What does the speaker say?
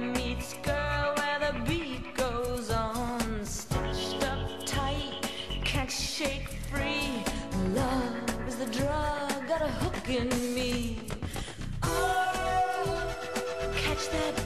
meets girl where the beat goes on. Stitched up tight, can't shake free. Love is the drug, got a hook in me. Oh, catch that.